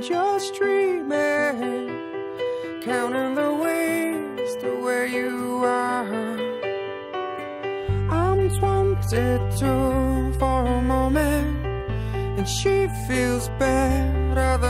just dreaming, counting the ways to where you are. I'm wanted to for a moment, and she feels better than.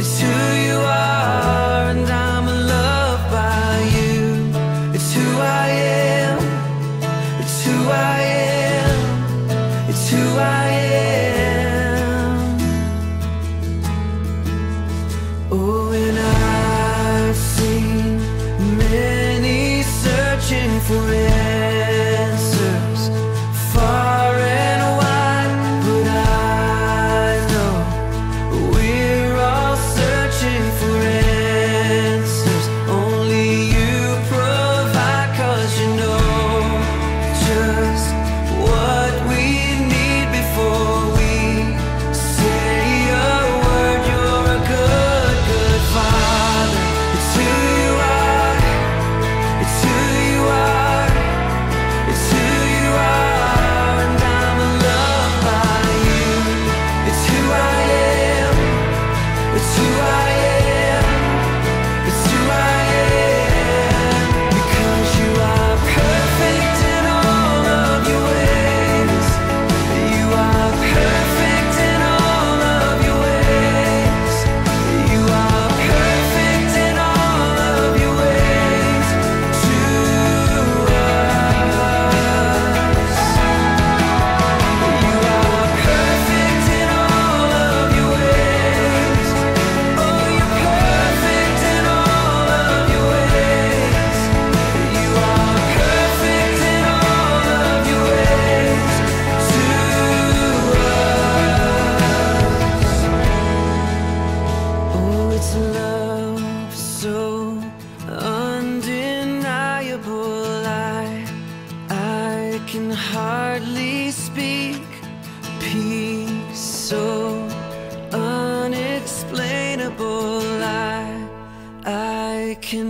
It's who you are.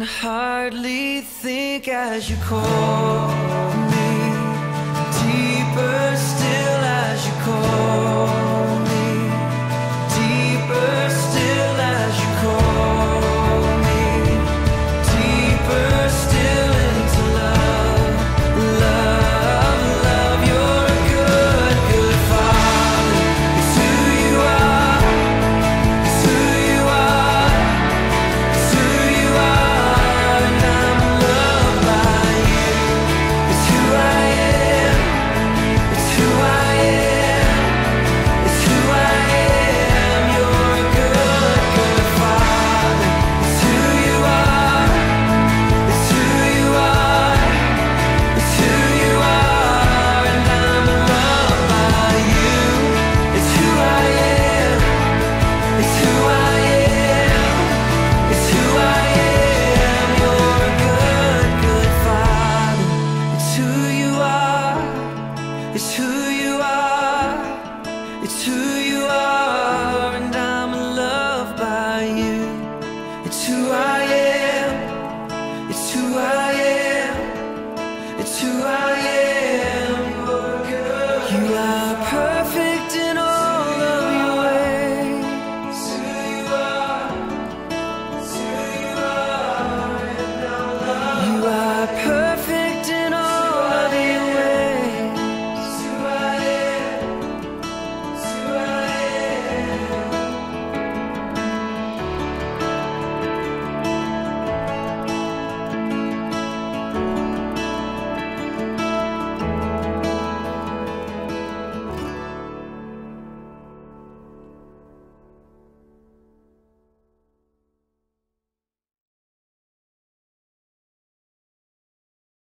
can hardly think as you call me, deeper still as you call. I am.